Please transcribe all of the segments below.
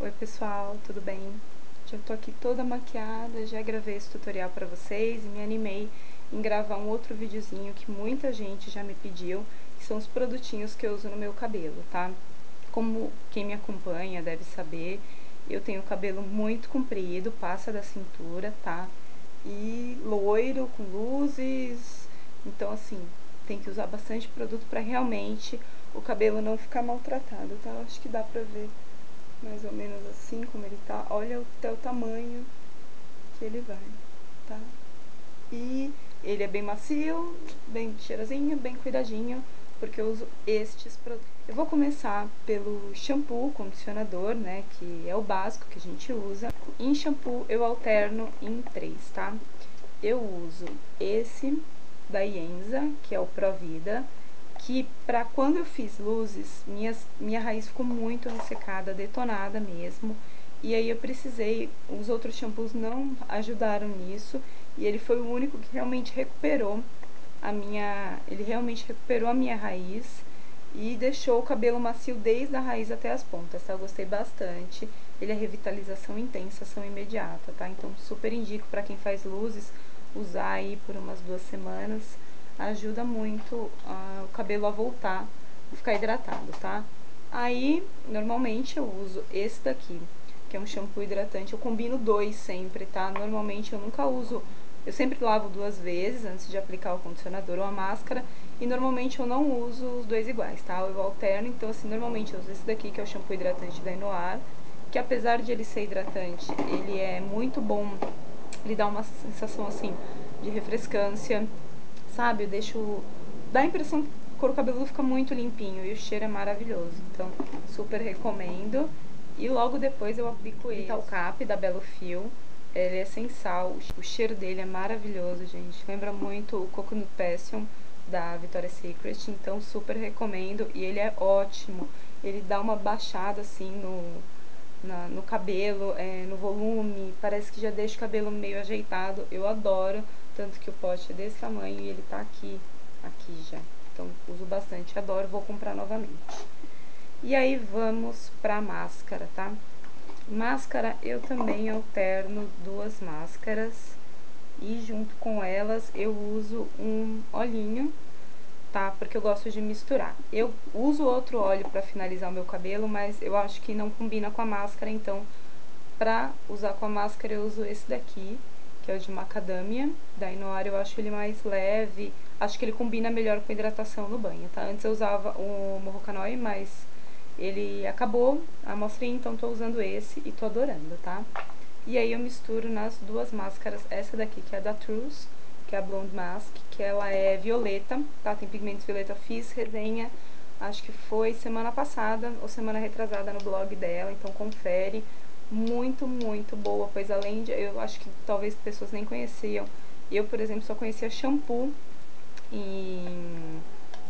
Oi pessoal, tudo bem? Já tô aqui toda maquiada, já gravei esse tutorial pra vocês e me animei em gravar um outro videozinho que muita gente já me pediu, que são os produtinhos que eu uso no meu cabelo, tá? Como quem me acompanha deve saber, eu tenho cabelo muito comprido, passa da cintura, tá? E loiro, com luzes, então assim, tem que usar bastante produto pra realmente o cabelo não ficar maltratado, tá? Acho que dá pra ver mais ou menos assim como ele tá. Olha até o tamanho que ele vai, tá? E ele é bem macio, bem cheirosinho, bem cuidadinho, porque eu uso estes produtos. Eu vou começar pelo shampoo, condicionador, né, que é o básico que a gente usa. Em shampoo eu alterno em três, tá? Eu uso esse da Ienza, que é o Provida, que pra quando eu fiz luzes, minhas, minha raiz ficou muito ressecada, detonada mesmo. E aí eu precisei, os outros shampoos não ajudaram nisso, e ele foi o único que realmente recuperou a minha, ele realmente recuperou a minha raiz e deixou o cabelo macio desde a raiz até as pontas, tá? Eu gostei bastante. Ele é revitalização intensa, ação imediata, tá? Então super indico para quem faz luzes usar aí por umas duas semanas ajuda muito uh, o cabelo a voltar, a ficar hidratado, tá? Aí, normalmente eu uso esse daqui, que é um shampoo hidratante, eu combino dois sempre, tá? Normalmente eu nunca uso, eu sempre lavo duas vezes antes de aplicar o condicionador ou a máscara, e normalmente eu não uso os dois iguais, tá? Eu alterno, então assim, normalmente eu uso esse daqui, que é o shampoo hidratante da Inoar, que apesar de ele ser hidratante, ele é muito bom, ele dá uma sensação assim de refrescância, sabe? Eu deixo. dá a impressão que o couro cabeludo fica muito limpinho e o cheiro é maravilhoso. Então, super recomendo. E logo depois eu aplico esse Vital Cap da Belo Fio. Ele é sem sal, o cheiro dele é maravilhoso, gente. Lembra muito o Coconut Passion da Victoria's Secret, então super recomendo. E ele é ótimo. Ele dá uma baixada assim no, na, no cabelo, é, no volume, parece que já deixa o cabelo meio ajeitado. Eu adoro. Tanto que o pote é desse tamanho e ele tá aqui, aqui já. Então, uso bastante, adoro, vou comprar novamente. E aí, vamos pra máscara, tá? Máscara, eu também alterno duas máscaras. E junto com elas, eu uso um olhinho, tá? Porque eu gosto de misturar. Eu uso outro óleo pra finalizar o meu cabelo, mas eu acho que não combina com a máscara, então... Pra usar com a máscara eu uso esse daqui, que é o de macadâmia. Da Inoar eu acho ele mais leve, acho que ele combina melhor com hidratação no banho, tá? Antes eu usava o Morrocanoi, mas ele acabou a amostrinha, então tô usando esse e tô adorando, tá? E aí eu misturo nas duas máscaras, essa daqui que é da Truth, que é a Blonde Mask, que ela é violeta, tá? Tem pigmentos violeta, fiz resenha, acho que foi semana passada ou semana retrasada no blog dela, então confere muito, muito boa, pois além de, eu acho que talvez pessoas nem conheciam, eu, por exemplo, só conhecia shampoo em,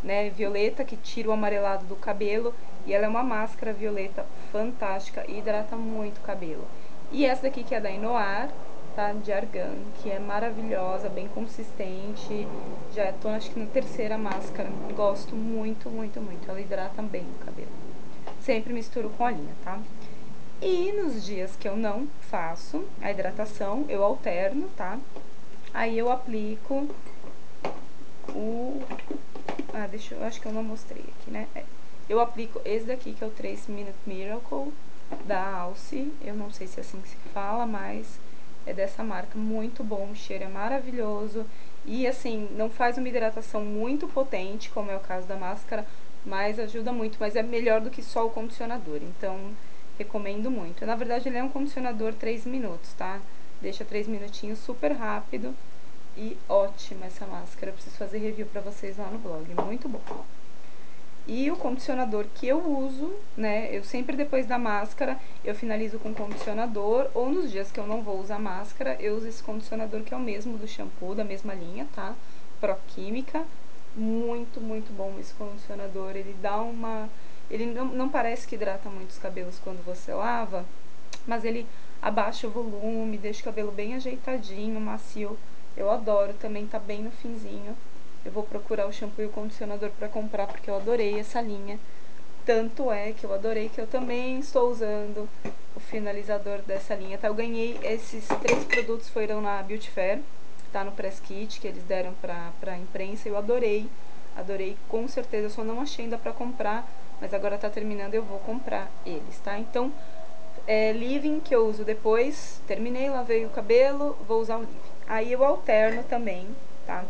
né, violeta, que tira o amarelado do cabelo, e ela é uma máscara violeta fantástica e hidrata muito o cabelo. E essa daqui que é da Inoar, tá, de argan, que é maravilhosa, bem consistente, já tô acho que na terceira máscara, gosto muito, muito, muito, ela hidrata bem o cabelo. Sempre misturo com a linha, tá? E nos dias que eu não faço a hidratação, eu alterno, tá? Aí eu aplico o... Ah, deixa eu... Acho que eu não mostrei aqui, né? É. Eu aplico esse daqui, que é o 3 Minute Miracle, da Alce. Eu não sei se é assim que se fala, mas é dessa marca. Muito bom, o cheiro é maravilhoso. E, assim, não faz uma hidratação muito potente, como é o caso da máscara, mas ajuda muito. Mas é melhor do que só o condicionador. Então recomendo muito. Na verdade, ele é um condicionador 3 minutos, tá? Deixa 3 minutinhos, super rápido e ótima essa máscara. Eu preciso fazer review pra vocês lá no blog, muito bom. E o condicionador que eu uso, né, eu sempre depois da máscara, eu finalizo com condicionador, ou nos dias que eu não vou usar máscara, eu uso esse condicionador que é o mesmo do shampoo, da mesma linha, tá? Proquímica. Muito, muito bom esse condicionador, ele dá uma ele não, não parece que hidrata muito os cabelos quando você lava, mas ele abaixa o volume, deixa o cabelo bem ajeitadinho, macio Eu adoro, também tá bem no finzinho. Eu vou procurar o shampoo e o condicionador para comprar porque eu adorei essa linha. Tanto é que eu adorei que eu também estou usando o finalizador dessa linha, tá? Eu ganhei esses três produtos foram na Beauty Fair, tá? No press kit que eles deram pra, pra imprensa. Eu adorei, adorei com certeza. Eu só não achei ainda pra comprar, mas agora tá terminando eu vou comprar eles, tá? Então, é, Living que eu uso depois, terminei, lavei o cabelo, vou usar o Living. Aí eu alterno também, tá?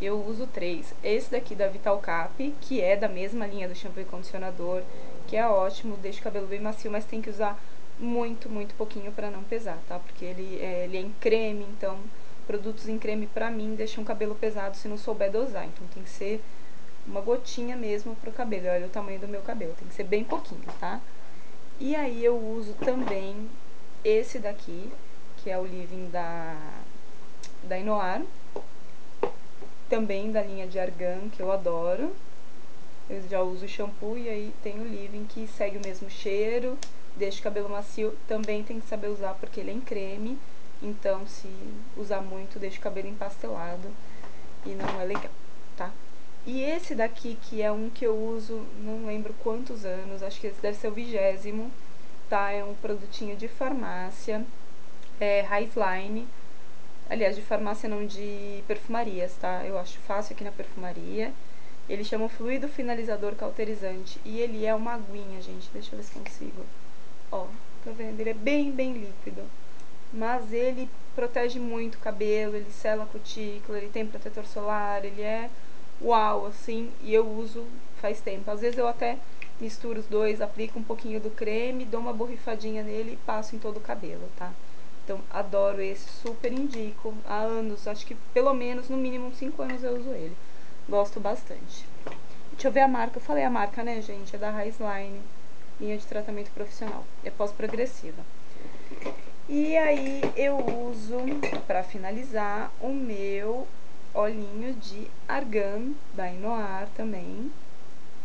eu uso três. Esse daqui da Vital Cap, que é da mesma linha do shampoo e condicionador, que é ótimo, deixa o cabelo bem macio, mas tem que usar muito, muito pouquinho para não pesar, tá? Porque ele é, ele é em creme, então produtos em creme pra mim deixam o cabelo pesado se não souber dosar. Então tem que ser uma gotinha mesmo pro cabelo. Olha o tamanho do meu cabelo, tem que ser bem pouquinho, tá? E aí eu uso também esse daqui, que é o Living da, da Inoar, também da linha de Argan, que eu adoro. Eu já uso o shampoo e aí tem o Living que segue o mesmo cheiro, deixa o cabelo macio. Também tem que saber usar porque ele é em creme, então se usar muito deixa o cabelo empastelado e não é legal, tá? E esse daqui, que é um que eu uso, não lembro quantos anos, acho que esse deve ser o vigésimo, tá? É um produtinho de farmácia, é Highline Aliás, de farmácia não, de perfumarias, tá? Eu acho fácil aqui na perfumaria. Ele chama fluido finalizador cauterizante. E ele é uma aguinha, gente. Deixa eu ver se consigo. Ó, tá vendo? Ele é bem, bem líquido. Mas ele protege muito o cabelo, ele sela a cutícula, ele tem protetor solar, ele é uau, assim. E eu uso faz tempo. Às vezes eu até misturo os dois, aplico um pouquinho do creme, dou uma borrifadinha nele e passo em todo o cabelo, tá? Então, adoro esse, super indico. Há anos, acho que pelo menos, no mínimo, 5 anos eu uso ele. Gosto bastante. Deixa eu ver a marca. Eu falei a marca, né, gente? É da Line, linha de tratamento profissional. É pós-progressiva. E aí eu uso, para finalizar, o meu olhinho de argan da Inoar também,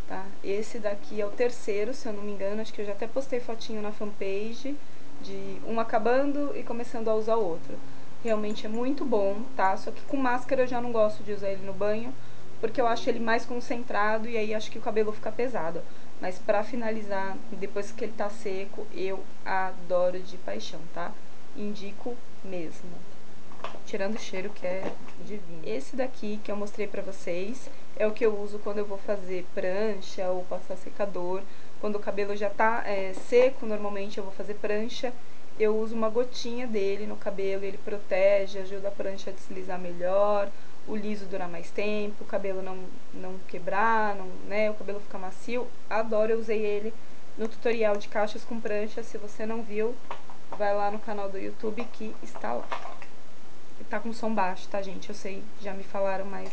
tá? Esse daqui é o terceiro, se eu não me engano, acho que eu já até postei fotinho na fanpage de um acabando e começando a usar o outro. Realmente é muito bom, tá? Só que com máscara eu já não gosto de usar ele no banho, porque eu acho ele mais concentrado e aí acho que o cabelo fica pesado. Mas pra finalizar, depois que ele tá seco, eu adoro de paixão, tá? Indico mesmo. Tirando o cheiro que é divino. Esse daqui que eu mostrei pra vocês é o que eu uso quando eu vou fazer prancha ou passar secador quando o cabelo já tá é, seco, normalmente eu vou fazer prancha, eu uso uma gotinha dele no cabelo, ele protege, ajuda a prancha a deslizar melhor, o liso durar mais tempo, o cabelo não, não quebrar, não, né, o cabelo ficar macio. Adoro, eu usei ele no tutorial de caixas com prancha, se você não viu, vai lá no canal do YouTube que está lá. Tá com som baixo, tá, gente? Eu sei, já me falaram, mas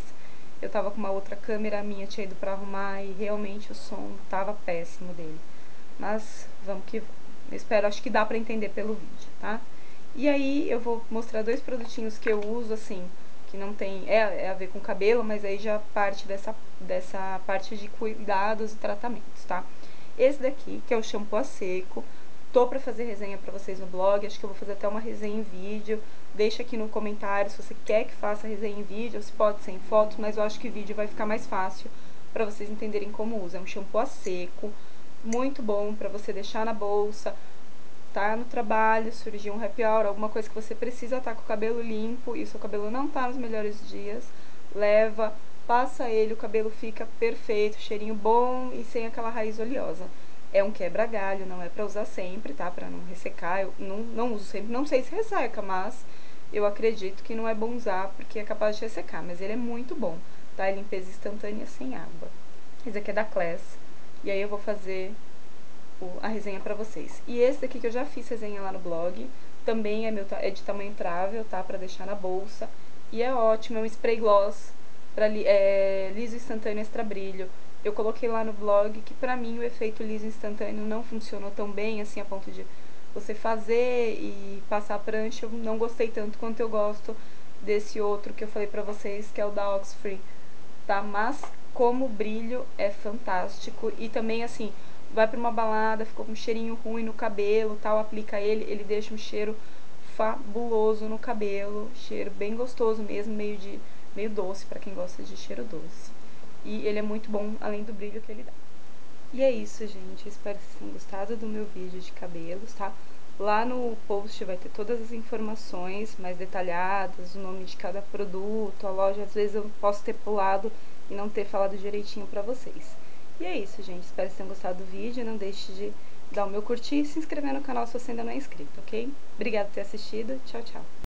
eu tava com uma outra câmera, minha tinha ido pra arrumar e realmente o som tava péssimo dele. Mas vamos que vamos. Espero, acho que dá pra entender pelo vídeo, tá? E aí eu vou mostrar dois produtinhos que eu uso, assim, que não tem... É, é a ver com cabelo, mas aí já parte dessa, dessa parte de cuidados e tratamentos, tá? Esse daqui, que é o shampoo a seco, tô pra fazer resenha pra vocês no blog, acho que eu vou fazer até uma resenha em vídeo, Deixa aqui no comentário se você quer que faça resenha em vídeo, se pode ser em fotos, mas eu acho que vídeo vai ficar mais fácil para vocês entenderem como usa. É um shampoo a seco, muito bom para você deixar na bolsa, tá no trabalho, surgiu um happy hour, alguma coisa que você precisa estar tá com o cabelo limpo e o seu cabelo não tá nos melhores dias, leva, passa ele, o cabelo fica perfeito, cheirinho bom e sem aquela raiz oleosa. É um quebra-galho, não é para usar sempre, tá? Para não ressecar. Eu não, não uso sempre, não sei se resseca, mas eu acredito que não é bom usar porque é capaz de ressecar, mas ele é muito bom, tá? É limpeza instantânea sem água. Esse aqui é da Class, e aí eu vou fazer a resenha pra vocês. E esse daqui que eu já fiz resenha lá no blog, também é, meu, é de tamanho travel, tá? Pra deixar na bolsa, e é ótimo, é um spray gloss pra, é, liso instantâneo extra brilho. Eu coloquei lá no blog que pra mim o efeito liso instantâneo não funcionou tão bem, assim, a ponto de você fazer e passar a prancha, eu não gostei tanto quanto eu gosto desse outro que eu falei pra vocês, que é o da Oxfree, tá? Mas como brilho é fantástico e também assim, vai pra uma balada, ficou com um cheirinho ruim no cabelo, tal, aplica ele, ele deixa um cheiro fabuloso no cabelo, cheiro bem gostoso mesmo, meio de meio doce para quem gosta de cheiro doce. E ele é muito bom além do brilho que ele dá. E é isso, gente. Espero que vocês tenham gostado do meu vídeo de cabelos, tá? Lá no post vai ter todas as informações mais detalhadas, o nome de cada produto, a loja. Às vezes eu posso ter pulado e não ter falado direitinho pra vocês. E é isso, gente. Espero que vocês tenham gostado do vídeo. Não deixe de dar o meu curtir e se inscrever no canal se você ainda não é inscrito, ok? Obrigada por ter assistido. Tchau, tchau.